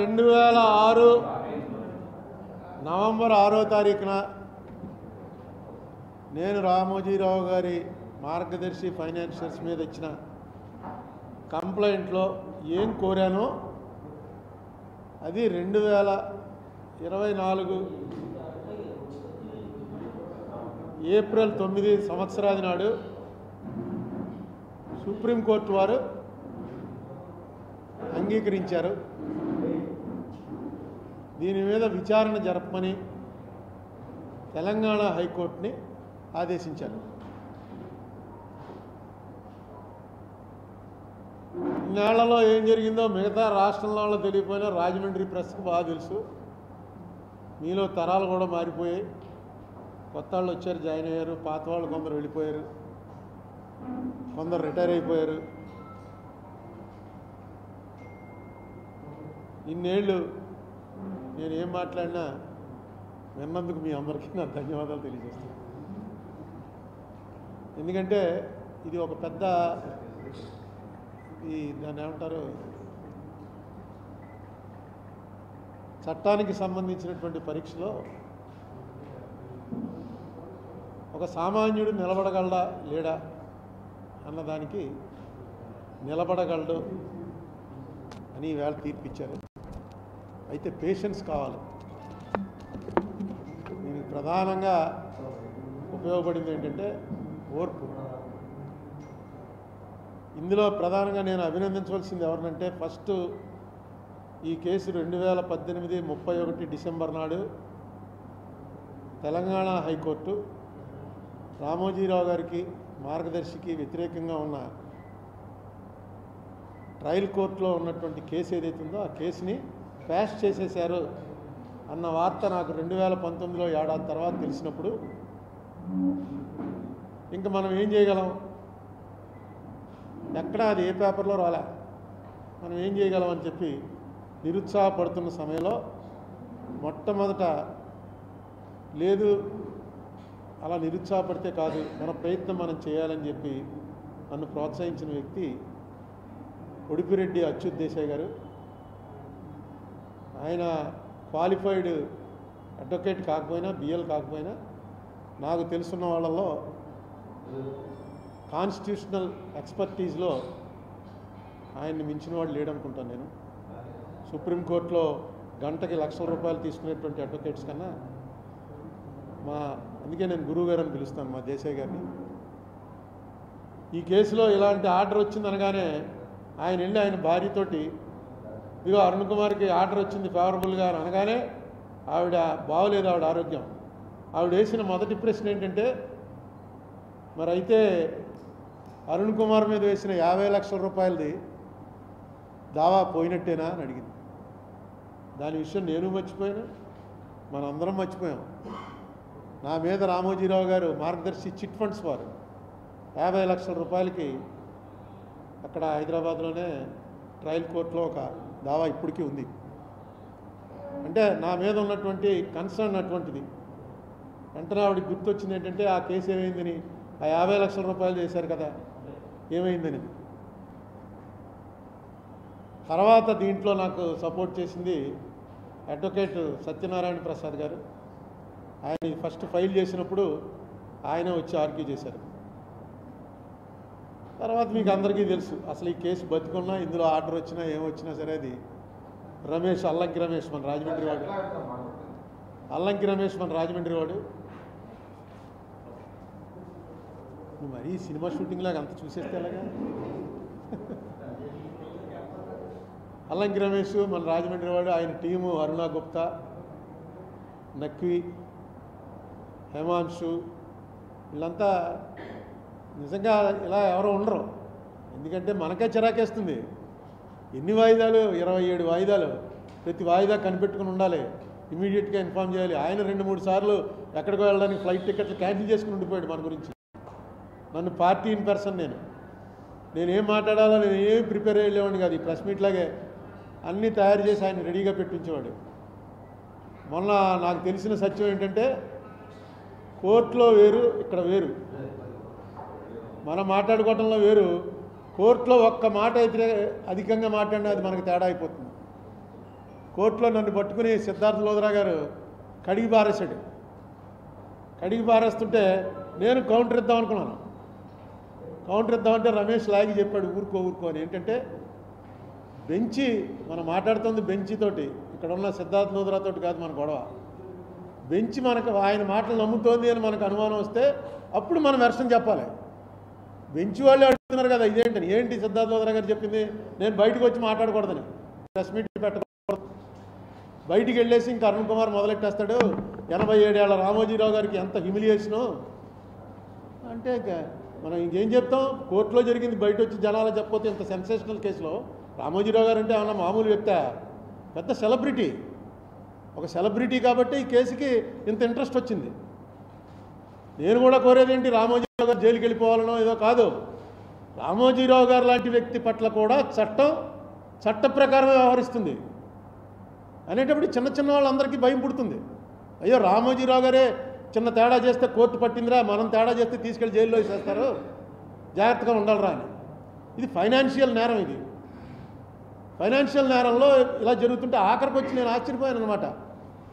రెండు వేల ఆరు నవంబర్ ఆరో తారీఖున నేను రామోజీరావు గారి మార్గదర్శి ఫైనాన్షియల్స్ మీద ఇచ్చిన కంప్లైంట్లో ఏం కోరానో అది రెండు వేల ఇరవై నాలుగు ఏప్రిల్ తొమ్మిది సంవత్సరాది నాడు సుప్రీంకోర్టు వారు అంగీకరించారు. దీని మీద విచారణ జరపమని తెలంగాణ హైకోర్టుని ఆదేశించారు. ఇన్నేళ్ళలో ఏం జరిగిందో మిగతా రాష్ట్రంలో వాళ్ళకి రాజమండ్రి ప్రెస్కి బాగా తెలుసు. మీలో తరాలు కూడా మారిపోయాయి. కొత్త వాళ్ళు వచ్చారు జాయిన్ అయ్యారు. పాత వాళ్ళు కొందరు వెళ్ళిపోయారు. కొందరు రిటైర్ అయిపోయారు. ఇన్నేళ్ళు నేను ఏం మాట్లాడినా విన్నందుకు మీ అందరికీ నా ధన్యవాదాలు తెలియజేస్తాను. ఎందుకంటే ఇది ఒక పెద్ద ఈ దాన్ని ఏమంటారు? చట్టానికి సంబంధించినటువంటి పరీక్షలో ఒక సామాన్యుడు నిలబడగలడా లేడా అన్నదానికి నిలబడగలడు అని ఈవేళ తీర్పిచ్చారు. అయితే పేషెన్స్ కావాలి. దీనికి ప్రధానంగా ఉపయోగపడింది ఏంటంటే ఓర్పు. ఇందులో ప్రధానంగా నేను అభినందించవలసింది ఎవరినంటే ఫస్ట్ ఈ కేసు రెండు వేల పద్దెనిమిది ముప్పై ఒకటి డిసెంబర్ నాడు తెలంగాణ హైకోర్టు రామోజీరావు గారికి మార్గదర్శికి వ్యతిరేకంగా ఉన్న ట్రయల్ కోర్టులో ఉన్నటువంటి కేసు ఏదైతుందో ఉందో ఆ కేసుని ప్యాష్ చేసేశారు అన్న వార్త నాకు రెండు వేల పంతొమ్మిదిలో ఏడాది తర్వాత తెలిసినప్పుడు. ఇంకా మనం ఏం చేయగలం? ఎక్కడ అది ఏ పేపర్లో రాలే. మనం ఏం చేయగలం అని చెప్పి నిరుత్సాహపడుతున్న సమయంలో మొట్టమొదట లేదు అలా నిరుత్సాహపడితే కాదు మన ప్రయత్నం మనం చేయాలని చెప్పి నన్ను ప్రోత్సహించిన వ్యక్తి ఉడిపిరెడ్డి అచ్యుత్ దేశాయ్ గారు. ఆయన క్వాలిఫైడ్ అడ్వకేట్ కాకపోయినా బిఎల్ కాకపోయినా నాకు తెలుసున్న వాళ్ళలో కాన్స్టిట్యూషనల్ ఎక్స్పర్టీస్లో ఆయన్ని మించిన వాడు లేడనుకుంటాను నేను. సుప్రీంకోర్టులో గంటకి లక్షల రూపాయలు తీసుకునేటువంటి అడ్వకేట్స్ కన్నా మా అందుకే నేను గురువు గారు అని పిలుస్తాను మా దేశాయ్ గారిని. ఈ కేసులో ఇలాంటి ఆర్డర్ వచ్చింది అనగానే ఆయన వెళ్ళి ఆయన భార్యతోటి ఇదిగో అరుణ్ కుమార్కి ఆర్డర్ వచ్చింది ఫేవరబుల్గా అని అనగానే ఆవిడ బాగోలేదు ఆవిడ ఆరోగ్యం. ఆవిడ వేసిన మొదటి ప్రశ్న ఏంటంటే మరి అయితే అరుణ్ కుమార్ మీద వేసిన యాభై లక్షల రూపాయలది దావా పోయినట్టేనా అని అడిగింది. దాని విషయం నేను మర్చిపోయాను మనందరం మర్చిపోయాం. నా మీద రామోజీరావు గారు మార్గదర్శి చిట్ ఫండ్స్ వారు యాభై లక్షల రూపాయలకి అక్కడ హైదరాబాద్లోనే ట్రయల్ కోర్టులో ఒక దావా ఇప్పటికీ ఉంది. అంటే నా మీద ఉన్నటువంటి కన్సర్న్ అటువంటిది. వెంటనే ఆవిడకి గుర్తొచ్చింది ఏంటంటే ఆ కేసు ఏమైందని? ఆ యాభై లక్షల రూపాయలు చేశారు కదా ఏమైందని? తర్వాత దీంట్లో నాకు సపోర్ట్ చేసింది అడ్వకేట్ సత్యనారాయణ ప్రసాద్ గారు. ఆయన ఫస్ట్ ఫైల్ చేసినప్పుడు ఆయన వచ్చి ఆర్గ్యూ చేశారు. తర్వాత మీకు అందరికీ తెలుసు అసలు ఈ కేసు బతుకున్నా ఇందులో ఆర్డర్ వచ్చినా ఏమొచ్చినా సరే అది రమేష్ అల్లంకి రమేష్ మన రాజమండ్రి వాడు. అల్లంకి రమేష్ మన రాజమండ్రి వాడు. నువ్వు మరీ సినిమా షూటింగ్ లాగా అంత చూసేస్తే ఎలాగా? అల్లంకి రమేష్ మన రాజమండ్రి వాడు ఆయన టీము అరుణ గుప్తా నక్వి హేమాంశు వీళ్ళంతా నిజంగా ఇలా ఎవరో ఉండరు. ఎందుకంటే మనకే చిరాకేస్తుంది. ఎన్ని వాయిదాలు? ఇరవై ఏడు వాయిదాలు. ప్రతి వాయిదా కనిపెట్టుకుని ఉండాలి. ఇమీడియట్గా ఇన్ఫామ్ చేయాలి. ఆయన రెండు మూడు సార్లు ఎక్కడికి వెళ్ళడానికి ఫ్లైట్ టికెట్లు క్యాన్సిల్ చేసుకుని ఉండిపోయాడు మన గురించి. నన్ను పార్టీ ఇన్ పర్సన్ నేను. నేనేం మాట్లాడాలో నేను ఏం ప్రిపేర్ అయ్యేవాడిని కాదు. ఈ ప్రెస్ మీట్ లాగే అన్నీ తయారు చేసి ఆయన రెడీగా పెట్టించేవాడు. మొన్న నాకు తెలిసిన సత్యం ఏంటంటే కోర్టులో వేరు ఇక్కడ వేరు. మనం మాట్లాడుకోవటంలో వేరు. కోర్టులో ఒక్క మాట అయితే అధికంగా మాట్లాడినా అది మనకు తేడా అయిపోతుంది. కోర్టులో నన్ను పట్టుకుని సిద్ధార్థ లోదరా గారు కడిగి పారేశాడు. కడిగి పారేస్తుంటే నేను కౌంటర్ ఇద్దాం అనుకున్నాను. కౌంటర్ ఇద్దామంటే రమేష్ లాగి చెప్పాడు ఊరుకో ఊరుకో అని. ఏంటంటే బెంచి మనం మాట్లాడుతుంది బెంచితోటి ఇక్కడ ఉన్న సిద్ధార్థ లోదరాతోటి కాదు మన గొడవ. బెంచి మనకు ఆయన మాటలు నమ్ముతోంది అని మనకు అనుమానం వస్తే అప్పుడు మనం వెర్షన్ చెప్పాలి. బెంచ్ వాళ్ళు అడుగుతున్నారు కదా ఇదేంటని. ఏంటి సిద్ధార్థ లోదరా గారు చెప్పింది? నేను బయటకు వచ్చి మాట్లాడకూడదని. ప్రెస్ మీట్ పెట్టకూడదు. బయటికి వెళ్ళేసి ఇంకా అరుణ్ కుమార్ మొదలెట్టేస్తాడు. ఎనభై ఏడేళ్ళ రామోజీరావు గారికి ఎంత హ్యూమిలియేషను అంటే మనం ఇంకేం చెప్తాం? కోర్టులో జరిగింది బయట వచ్చి జనాలు చెప్పకపోతే ఇంత సెన్సేషనల్ కేసులో రామోజీరావు గారు అంటే ఏమన్నా మామూలు వ్యక్తి? పెద్ద సెలబ్రిటీ ఒక సెలబ్రిటీ కాబట్టి ఈ కేసుకి ఇంత ఇంట్రెస్ట్ వచ్చింది. నేను కూడా కోరేది ఏంటి రామోజీరావు గారు జైలుకి వెళ్ళిపోవాలనో ఏదో కాదు. రామోజీరావు గారు లాంటి వ్యక్తి పట్ల కూడా చట్టం చట్ట ప్రకారం వ్యవహరిస్తుంది. అనేటప్పుడు చిన్న చిన్న వాళ్ళందరికీ భయం పుడుతుంది. అయ్యో రామోజీరావు గారే చిన్న తేడా చేస్తే కోర్టు పట్టిందిరా మనం తేడా చేస్తే తీసుకెళ్ళి జైల్లో వేసేస్తారు. జాగ్రత్తగా ఉండాలిరా అని. ఇది ఫైనాన్షియల్ నేరం ఇది. ఫైనాన్షియల్ నేరంలో ఇలా జరుగుతుంటే ఆఖరికి వచ్చి నేను ఆశ్చర్యపోయాను అనమాట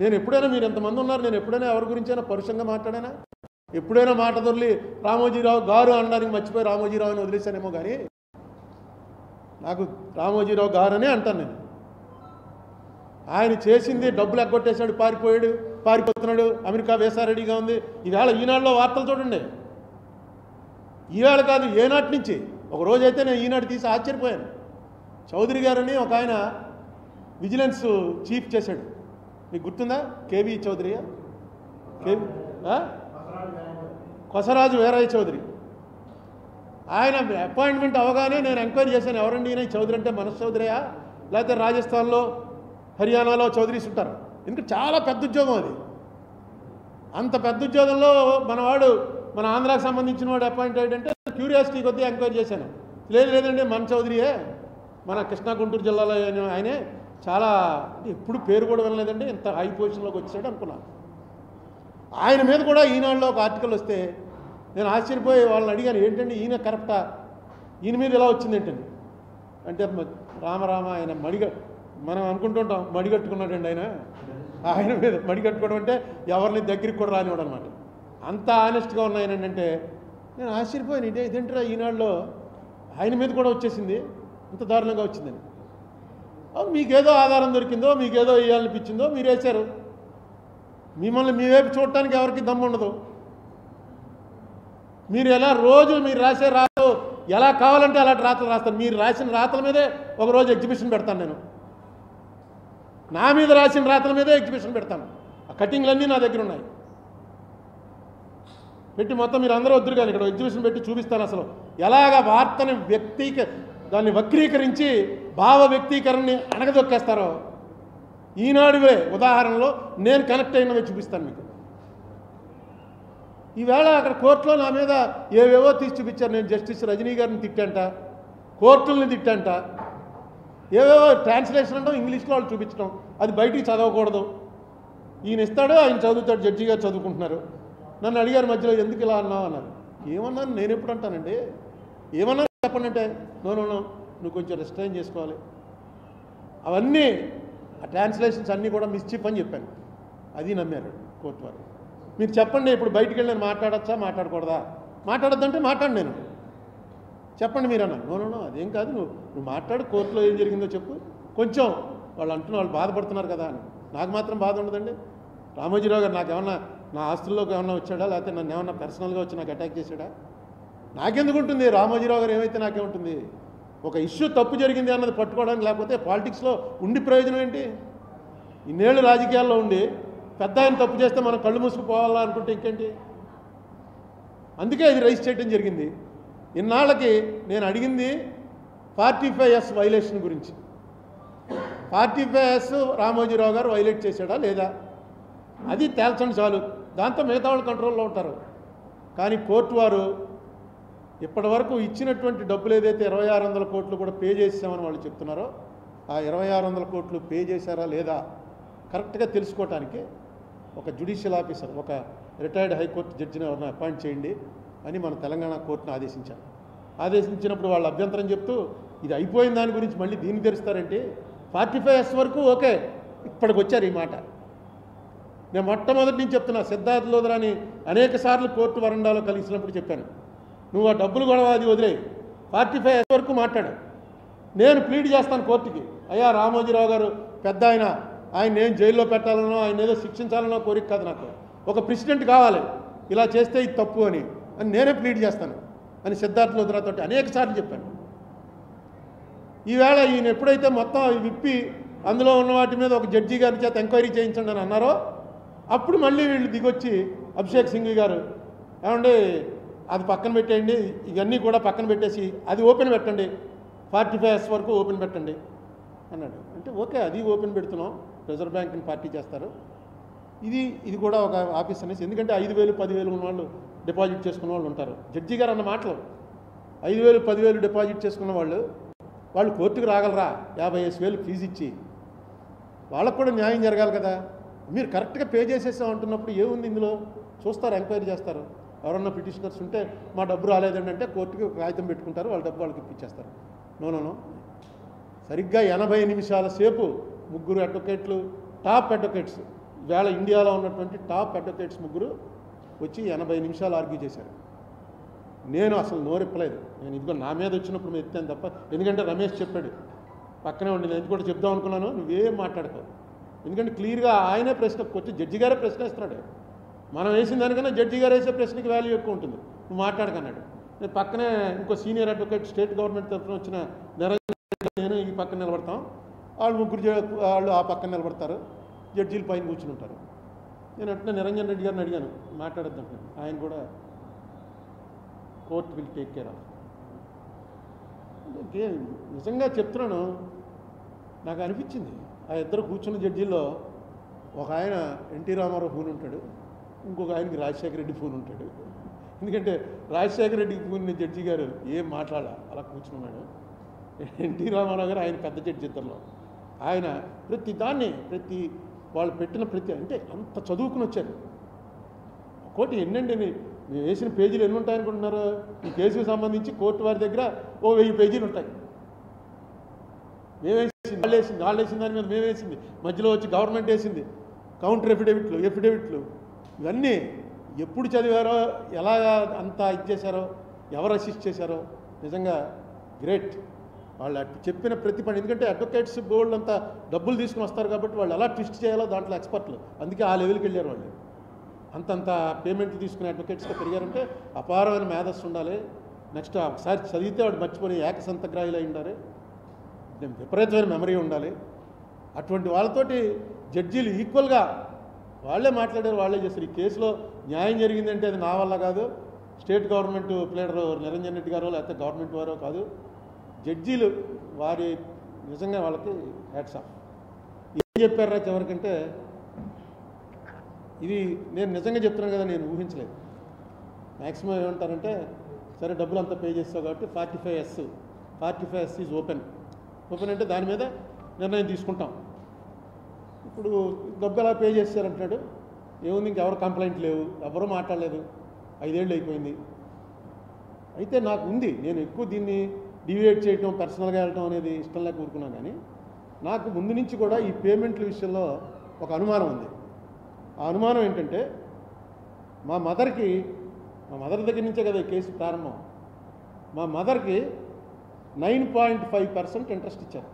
నేను ఎప్పుడైనా మీరు ఎంతమంది ఉన్నారు నేను ఎప్పుడైనా ఎవరి గురించైనా పరుషంగా మాట్లాడానా? ఎప్పుడైనా మాట దొరికి రామోజీరావు గారు అనడానికి మర్చిపోయి రామోజీరావు అని వదిలేశానేమో కానీ నాకు రామోజీరావు గారు అనే అంటాను నేను. ఆయన చేసింది డబ్బులు ఎగ్గొట్టేశాడు పారిపోయాడు పారిపోతున్నాడు అమెరికా వేసా రెడీగా ఉంది. ఈవేళ ఈనాడులో వార్తలు చూడండి. ఈవేళ కాదు ఏనాటి నుంచి? ఒక రోజైతే నేను ఈనాడు తీసి ఆశ్చర్యపోయాను. చౌదరి గారని ఒక ఆయన విజిలెన్స్ చీఫ్ చేశాడు. మీకు గుర్తుందా? కేవీ చౌదరియా? కేవీ కొసరాజు వీరయ్య చౌదరి. ఆయన అపాయింట్మెంట్ అవగానే నేను ఎంక్వైరీ చేశాను ఎవరండి ఈయన? చౌదరి అంటే మనస్ చౌదరియా? లేకపోతే రాజస్థాన్లో హర్యానాలో చౌదరీస్ ఉంటారు. ఎందుకంటే చాలా పెద్ద ఉద్యోగం అది. అంత పెద్ద ఉద్యోగంలో మనవాడు మన ఆంధ్రాకి సంబంధించిన వాడు అపాయింట్ అయ్యాడంటే క్యూరియాసిటీ కొద్దీ ఎంక్వైరీ చేశాను. లేదు లేదండి మన చౌదరియే. మన కృష్ణా గుంటూరు జిల్లాలో ఆయనే చాలా ఎప్పుడు పేరు కూడా వినలేదండి. ఇంత హై పొజిషన్లోకి వచ్చాడు అనుకున్నాను. ఆయన మీద కూడా ఈనాడులో ఒక ఆర్టికల్ వస్తే నేను ఆశ్చర్యపోయి వాళ్ళని అడిగాను ఏంటండి ఈయన కరెక్టా? ఈయన మీద ఇలా వచ్చింది ఏంటండి? అంటే రామరామ ఆయన మడిగ మనం అనుకుంటుంటాం మడిగట్టుకున్నాడండి ఆయన. ఆయన మీద మడిగట్టుకోవడం అంటే ఎవరిని దగ్గరికి కూడా రానివాడు అనమాట అంత ఆనెస్ట్గా ఉన్న ఆయన ఏంటంటే నేను ఆశ్చర్యపోయాను ఇదే ఇదేంటరా ఈనాడులో ఆయన మీద కూడా వచ్చేసింది ఇంత దారుణంగా వచ్చిందని. మీకేదో ఆధారం దొరికిందో మీకేదో వేయాలనిపించిందో మీరు వేశారు మిమ్మల్ని మీ వైపు చూడటానికి ఎవరికి దమ్ము ఉండదు. మీరు ఎలా రోజు మీరు రాసే రాతలు ఎలా కావాలంటే అలాంటి రాతలు రాస్తాను మీరు రాసిన రాతల మీదే ఒక రోజు ఎగ్జిబిషన్ పెడతాను నేను. నా మీద రాసిన రాతల మీదే ఎగ్జిబిషన్ పెడతాను. ఆ కటింగ్లన్నీ నా దగ్గర ఉన్నాయి. పెట్టి మొత్తం మీరు అందరూ వద్దురు కానీ ఇక్కడ ఎగ్జిబిషన్ పెట్టి చూపిస్తాను అసలు. ఎలాగ వార్తని వ్యక్తీక దాన్ని వక్రీకరించి భావ వ్యక్తీకరణని అణగదొక్కేస్తారో ఈనాడువే ఉదాహరణలో నేను కనెక్ట్ అయినవి చూపిస్తాను మీకు. ఈవేళ అక్కడ కోర్టులో నా మీద ఏవేవో తీసి చూపించారు. నేను జస్టిస్ రజనీ గారిని తిట్టంట కోర్టుల్ని తిట్టంట. ఏవేవో ట్రాన్స్లేషన్ అంటాం ఇంగ్లీష్లో వాళ్ళు చూపించడం అది బయటికి చదవకూడదు. ఈయన ఇస్తాడు ఆయన చదువుతాడు జడ్జి గారు చదువుకుంటున్నారు. నన్ను అడిగారు మధ్యలో ఎందుకు ఇలా అన్నావు? అన్నారు. ఏమన్నాను? నేను ఎప్పుడు అంటానండి? ఏమన్నా చెప్పండి అంటే నో నో నువ్వు కొంచెం రెస్ట్రైన్ చేసుకోవాలి. అవన్నీ ఆ ట్రాన్స్లేషన్స్ అన్నీ కూడా మిస్చిప్ అని చెప్పాను. అది నమ్మారు కోర్టు వారు మీరు చెప్పండి ఇప్పుడు బయటికి వెళ్ళి నేను మాట్లాడచ్చా మాట్లాడకూడదా? మాట్లాడొద్దంటే మాట్లాడు నేను. చెప్పండి మీరు అన్నారు నోనో అదేం కాదు. నువ్వు నువ్వు మాట్లాడు కోర్టులో ఏం జరిగిందో చెప్పు. కొంచెం వాళ్ళు అంటున్న వాళ్ళు బాధపడుతున్నారు కదా అని. నాకు మాత్రం బాధ ఉండదండి. రామోజీరావు గారు నాకు ఏమన్నా నా ఆస్తుల్లోకి ఏమన్నా వచ్చాడా? లేకపోతే నన్ను ఏమన్నా పర్సనల్గా వచ్చి నాకు అటాక్ చేశాడా? నాకెందుకు ఉంటుంది? రామోజీరావు గారు ఏమైతే నాకేముంటుంది ఒక ఇష్యూ తప్పు జరిగింది అన్నది పట్టుకోవడానికి లేకపోతే పాలిటిక్స్లో ఉండి ప్రయోజనం ఏంటి? ఇన్నేళ్ళు రాజకీయాల్లో ఉండి పెద్ద ఆయన తప్పు చేస్తే మనం కళ్ళు మూసుకుపోవాలా అనుకుంటే ఇంకేంటి? అందుకే ఇది రైస్ చేయడం జరిగింది. ఇన్నాళ్ళకి నేను అడిగింది ఫార్టీ ఫైవ్ ఎస్ వైలేషన్ గురించి. ఫార్టీ ఫైవ్ ఎస్ రామోజీరావు గారు వైలేట్ చేశాడా లేదా? అది తేల్చండి చాలు. దాంతో మిగతా వాళ్ళు కంట్రోల్లో ఉంటారు. కానీ కోర్టు వారు ఇప్పటి వరకు ఇచ్చినటువంటి డబ్బులు ఏదైతే ఇరవై ఆరు వందల కోట్లు కూడా పే చేసామని వాళ్ళు చెప్తున్నారో ఆ ఇరవై ఆరు వందల కోట్లు పే చేశారా లేదా కరెక్ట్గా తెలుసుకోవటానికి ఒక జ్యుడిషియల్ ఆఫీసర్ ఒక రిటైర్డ్ హైకోర్టు జడ్జిని ఎవరిని అపాయింట్ చేయండి అని మన తెలంగాణ కోర్టును ఆదేశించారు. ఆదేశించినప్పుడు వాళ్ళు అభ్యంతరం చెప్తూ ఇది అయిపోయిన దాని గురించి మళ్ళీ దీన్ని తెరుస్తారంటే? ఫార్టీ ఫైవ్ ఎస్ వరకు ఓకే ఇప్పటికి వచ్చారు ఈ మాట. నేను మొట్టమొదటి నుంచి చెప్తున్నా సిద్ధార్థ లోదరాని అనేక సార్లు కోర్టు వరండాలో కలిసినప్పుడు చెప్పాను. నువ్వు ఆ డబ్బులు గొడవ అది వదిలే ఫార్టీ ఫైవ్ వరకు మాట్లాడు. నేను ప్లీడ్ చేస్తాను కోర్టుకి. అయ్యా రామోజీరావు గారు పెద్ద ఆయన. ఆయన నేను జైల్లో పెట్టాలనో ఆయన ఏదో శిక్షించాలనో కోరిక కాదు నాకు. ఒక ప్రెసిడెంట్ కావాలి. ఇలా చేస్తే ఇది తప్పు అని. అని నేనే ప్లీడ్ చేస్తాను. అని సిద్ధార్థ లోద్రాతో అనేక సార్లు చెప్పాను. ఈవేళ ఈయన ఎప్పుడైతే మొత్తం అవి విప్పి అందులో ఉన్న వాటి మీద ఒక జడ్జి గారి చేత ఎంక్వైరీ చేయించండి అని అన్నారో అప్పుడు మళ్ళీ వీళ్ళు దిగొచ్చి అభిషేక్ సింగ్ గారు ఏమండి అది పక్కన పెట్టేయండి. ఇవన్నీ కూడా పక్కన పెట్టేసి అది ఓపెన్ పెట్టండి. ఫార్టీ ఫైవ్ ఎస్ వరకు ఓపెన్ పెట్టండి. అన్నాడు. అంటే ఓకే అది ఓపెన్ పెడుతున్నాం. రిజర్వ్ బ్యాంక్ని పార్టీ చేస్తారు. ఇది ఇది కూడా ఒక ఆఫీస్ అనేసి. ఎందుకంటే ఐదు వేలు పదివేలు ఉన్న వాళ్ళు డిపాజిట్ చేసుకున్న వాళ్ళు ఉంటారు. జడ్జి గారు అన్న మాటలు. ఐదు వేలు పదివేలు డిపాజిట్ చేసుకున్న వాళ్ళు వాళ్ళు కోర్టుకు రాగలరా? యాభై ఐదు వేలు ఫీజు ఇచ్చి. వాళ్ళకు కూడా న్యాయం జరగాలి కదా. మీరు కరెక్ట్గా పే చేసేసాం అంటున్నప్పుడు ఏముంది ఇందులో? చూస్తారు ఎంక్వైరీ చేస్తారు. ఎవరన్నా పిటిషనర్స్ ఉంటే మా డబ్బు రాలేదండి అంటే కోర్టుకి కాగితం పెట్టుకుంటారు వాళ్ళ డబ్బు వాళ్ళకి ఇప్పించేస్తారు. నో సరిగ్గా ఎనభై నిమిషాల సేపు ముగ్గురు అడ్వకేట్లు టాప్ అడ్వకేట్స్ వేళ ఇండియాలో ఉన్నటువంటి టాప్ అడ్వకేట్స్ ముగ్గురు వచ్చి ఎనభై నిమిషాలు ఆర్గ్యూ చేశారు. నేను అసలు నోరెప్పలేదు నేను ఇదిగో నా మీద వచ్చినప్పుడు మేము ఎత్తాను తప్ప ఎందుకంటే రమేష్ చెప్పాడు పక్కనే ఉండి నేను ఇది కూడా చెప్దాం అనుకున్నాను నువ్వేం మాట్లాడుకో. ఎందుకంటే క్లియర్గా ఆయనే ప్రశ్న వచ్చి జడ్జి గారే ప్రశ్న ఇస్తున్నాడు మనం వేసిన దానికన్నా జడ్జి గారు వేసే ప్రశ్నకి వాల్యూ ఎక్కువ ఉంటుంది. నువ్వు మాట్లాడకన్నాడు. నేను పక్కనే ఇంకో సీనియర్ అడ్వకేట్ స్టేట్ గవర్నమెంట్ తరఫున వచ్చిన నిరంజన్ నేను ఈ పక్కన నిలబడతాం. వాళ్ళు ముగ్గురు వాళ్ళు ఆ పక్కన నిలబడతారు. జడ్జీలు పైన కూర్చుని ఉంటారు. నేను అంటే నిరంజన్ రెడ్డి గారిని అడిగాను మాట్లాడద్దాం ఆయన కూడా court will take care of. నిజంగా చెప్తున్నాను నాకు అనిపించింది ఆ ఇద్దరు కూర్చున్న జడ్జీల్లో ఒక ఆయన ఎన్టీ రామారావు ఫోన్ ఉంటాడు ఇంకొక ఆయనకి రాజశేఖర రెడ్డి ఫోన్ ఉంటాడు. ఎందుకంటే రాజశేఖర రెడ్డికి ఫోన్ జడ్జి గారు ఏం మాట్లాడాల? అలా కూర్చున్నాడు. ఎన్టీ రామారావు గారు ఆయన పెద్ద జడ్జి ఇద్దరులో. ఆయన ప్రతి దాన్ని ప్రతి వాళ్ళు పెట్టిన ప్రతి అంటే అంత చదువుకుని వచ్చారు. కోటి ఎన్నండి మేము వేసిన పేజీలు ఎన్ని ఉంటాయనుకుంటున్నారు? ఈ కేసుకు సంబంధించి కోర్టు వారి దగ్గర ఓ వెయ్యి పేజీలు ఉంటాయి. మేము వేసింది వాళ్ళు వేసింది వాళ్ళు వేసిన దాని మీద మేము వేసింది మధ్యలో వచ్చి గవర్నమెంట్ వేసింది. కౌంటర్ ఎఫిడేవిట్లు ఎఫిడేవిట్లు. ఇవన్నీ ఎప్పుడు చదివారో ఎలా అంతా ఇది చేశారో ఎవరు అసిస్ట్ చేశారో నిజంగా గ్రేట్. వాళ్ళు అటు చెప్పిన ప్రతి పని ఎందుకంటే అడ్వకేట్స్ బోర్డు అంతా డబ్బులు తీసుకుని వస్తారు కాబట్టి వాళ్ళు ఎలా ట్విస్ట్ చేయాలో దాంట్లో ఎక్స్పర్ట్లు. అందుకే ఆ లెవెల్కి వెళ్ళారు వాళ్ళు. అంతంత పేమెంట్లు తీసుకునే అడ్వకేట్స్గా పెరిగారంటే అపారమైన మేధస్సు ఉండాలి. నెక్స్ట్ ఒకసారి చదివితే వాడు మర్చిపోయి ఏకసంతగ్రాహిలు అయి ఉండాలి. విపరీతమైన మెమరీ ఉండాలి. అటువంటి వాళ్ళతోటి జడ్జీలు ఈక్వల్గా వాళ్ళే మాట్లాడారు వాళ్ళే చేస్తారు ఈ కేసులో న్యాయం జరిగిందంటే అది నా వల్ల కాదు. State government pleader Niranjan Reddy గారో లేకపోతే గవర్నమెంట్ వారో కాదు. జడ్జీలు వారి నిజంగా వాళ్ళకి హ్యాట్స్ ఆఫ్. ఏం చెప్పారా చివరికంటే ఇది నేను నిజంగా చెప్తున్నాను కదా నేను ఊహించలేదు. మ్యాక్సిమం ఏమంటారంటే సరే డబ్బులు అంతా పే చేస్తావు కాబట్టి forty five S forty five S is open. Open అంటే దాని మీద నిర్ణయం తీసుకుంటాం. ఇప్పుడు డబ్బు ఎలా పే చేస్తారంటున్నాడు. ఏముంది ఇంకెవరు కంప్లైంట్ లేవు ఎవరు మాట్లాడలేదు. ఐదేళ్ళు అయిపోయింది. అయితే నాకు ఉంది. నేను ఎక్కువ దీన్ని డివియేట్ చేయటం పర్సనల్గా వెళ్ళటం అనేది ఇష్టం లేక ఊరుకున్నాను కానీ నాకు ముందు నుంచి కూడా ఈ పేమెంట్ల విషయంలో ఒక అనుమానం ఉంది. ఆ అనుమానం ఏంటంటే మా మదర్కి మా మదర్ దగ్గర నుంచే కదా ఈ కేసు ప్రారంభం. మా మదర్కి nine point five percent interest ఇచ్చారు.